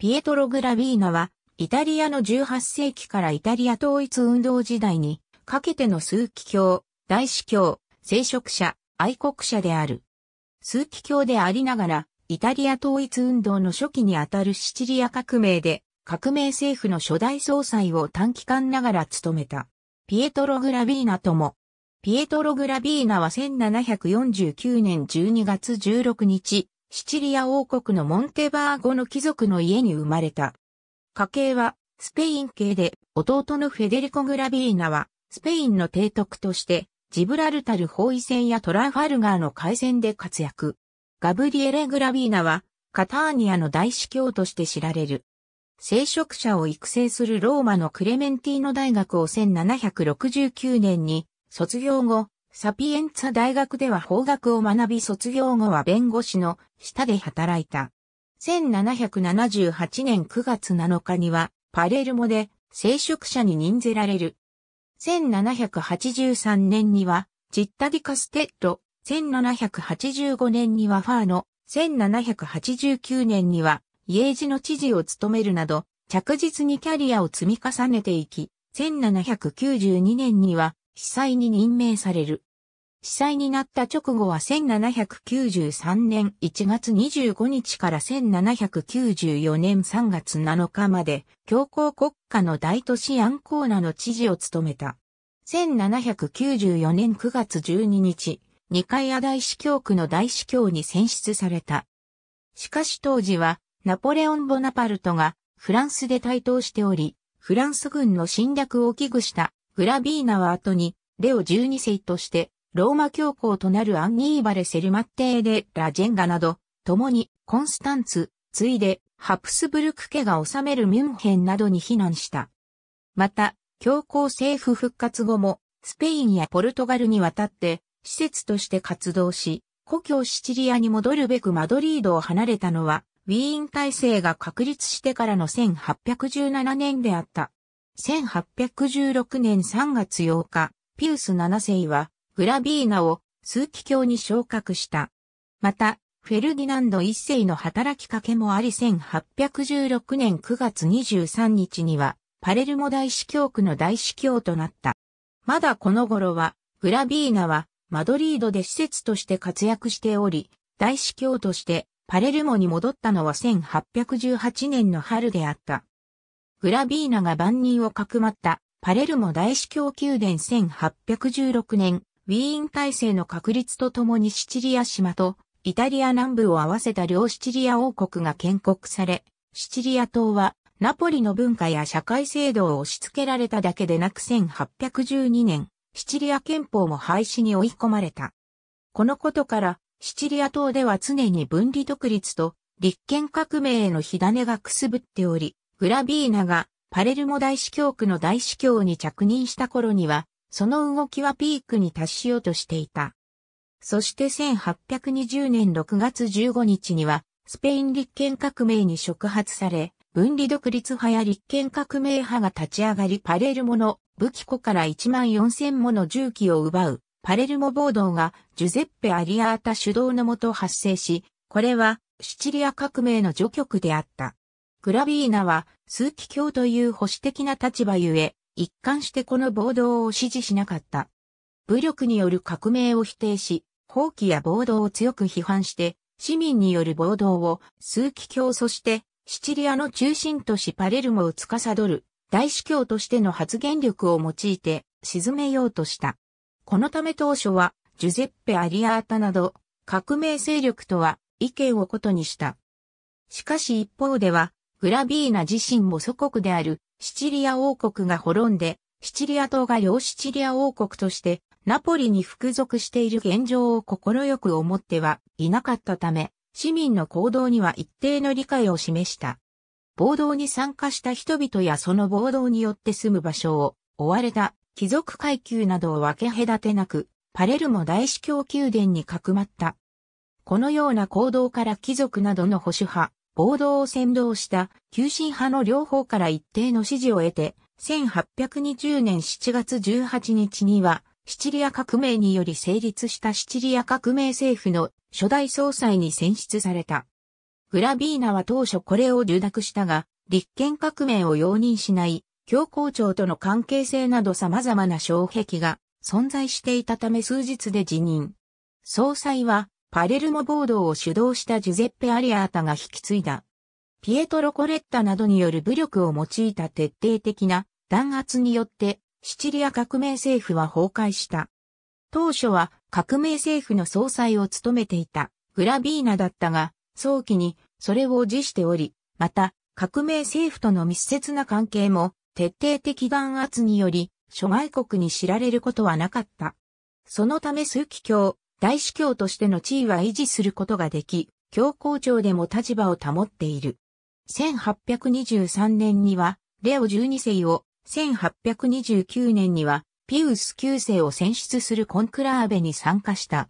ピエトロ・グラビーナは、イタリアの18世紀からイタリア統一運動時代に、かけての枢機卿、大司教、聖職者、愛国者である。枢機卿でありながら、イタリア統一運動の初期にあたるシチリア革命で、革命政府の初代総裁を短期間ながら務めた。ピエトロ・グラビーナとも。ピエトロ・グラビーナは1749年12月16日、シチリア王国のモンテバーゴの貴族の家に生まれた。家系はスペイン系で、弟のフェデリコ・グラビーナは、スペインの提督として、ジブラルタル包囲戦やトラファルガーの海戦で活躍。ガブリエレ・グラビーナは、カターニアの大司教として知られる。聖職者を育成するローマのクレメンティーノ大学を1769年に卒業後、サピエンツァ大学では法学を学び卒業後は弁護士の下で働いた。1778年9月7日にはパレルモで聖職者に任ぜられる。1783年にはチッタディカステッド、1785年にはファーノ、1789年にはイエージの知事を務めるなど着実にキャリアを積み重ねていき、1792年には司祭に任命される。司祭になった直後は1793年1月25日から1794年3月7日まで、教皇国家の大都市アンコーナの知事を務めた。1794年9月12日、二階ア大司教区の大司教に選出された。しかし当時は、ナポレオン・ボナパルトがフランスで台頭しており、フランス軍の侵略を危惧したグラビーナは後に、レオ12世としてローマ教皇となるアンニーバレ・セルマッテーデ・ラジェンガなど、共にコンスタンツ、ついでハプスブルク家が治めるミュンヘンなどに避難した。また、教皇政府復活後も、スペインやポルトガルに渡って、施設として活動し、故郷シチリアに戻るべくマドリードを離れたのは、ウィーン体制が確立してからの1817年であった。1816年3月8日、ピウス7世はグラビーナを枢機卿に昇格した。また、フェルディナンド一世の働きかけもあり1816年9月23日には、パレルモ大司教区の大司教となった。まだこの頃は、グラビーナはマドリードで施設として活躍しており、大司教としてパレルモに戻ったのは1818年の春であった。グラビーナが万人をかくまったパレルモ大司教宮殿1816年ウィーン体制の確立とともにシチリア島とイタリア南部を合わせた両シチリア王国が建国され、シチリア島はナポリの文化や社会制度を押し付けられただけでなく1812年、シチリア憲法も廃止に追い込まれた。このことから、シチリア島では常に分離独立と立憲革命への火種がくすぶっており、グラビーナがパレルモ大司教区の大司教に着任した頃には、その動きはピークに達しようとしていた。そして1820年6月15日には、スペイン立憲革命に触発され、分離独立派や立憲革命派が立ち上がりパレルモの武器庫から1万4000もの重機を奪うパレルモ暴動がジュゼッペ・アリアータ主導のもと発生し、これはシチリア革命の序曲であった。グラビーナは枢機卿という保守的な立場ゆえ、一貫してこの暴動を支持しなかった。武力による革命を否定し、放棄や暴動を強く批判して、市民による暴動を数奇教そしてシチリアの中心都市パレルモを司る大司教としての発言力を用いて沈めようとした。このため当初はジュゼッペ・アリアータなど革命勢力とは意見をことにした。しかし一方ではグラビーナ自身も祖国であるシチリア王国が滅んで、シチリア島が両シチリア王国としてナポリに服属している現状を快く思ってはいなかったため、市民の行動には一定の理解を示した。暴動に参加した人々やその暴動によって住む場所を追われた貴族階級などを分け隔てなく、パレルモ大司教宮殿にかくまった。このような行動から貴族などの保守派、暴動を先導した急進派の両方から一定の支持を得て、1820年7月18日には、シチリア革命により成立したシチリア革命政府の初代総裁に選出された。グラビーナは当初これを受諾したが、立憲革命を容認しない教皇庁との関係性など様々な障壁が存在していたため数日で辞任。総裁はパレルモ暴動を主導したジュゼッペ・アリアータが引き継いだ。ピエトロ・コレッタなどによる武力を用いた徹底的な弾圧によってシチリア革命政府は崩壊した。当初は革命政府の総裁を務めていたグラビーナだったが、早期にそれを辞しており、また革命政府との密接な関係も徹底的弾圧により諸外国に知られることはなかった。そのため数奇教、大司教としての地位は維持することができ、教皇庁でも立場を保っている。1823年には、レオ12世を、1829年には、ピウス9世を選出するコンクラーベに参加した。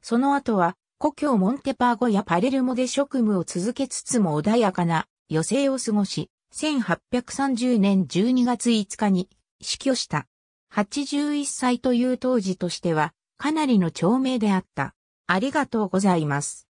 その後は、故郷モンテパーゴやパレルモで職務を続けつつも穏やかな余生を過ごし、1830年12月5日に死去した。81歳という当時としてはかなりの長命であった。ありがとうございます。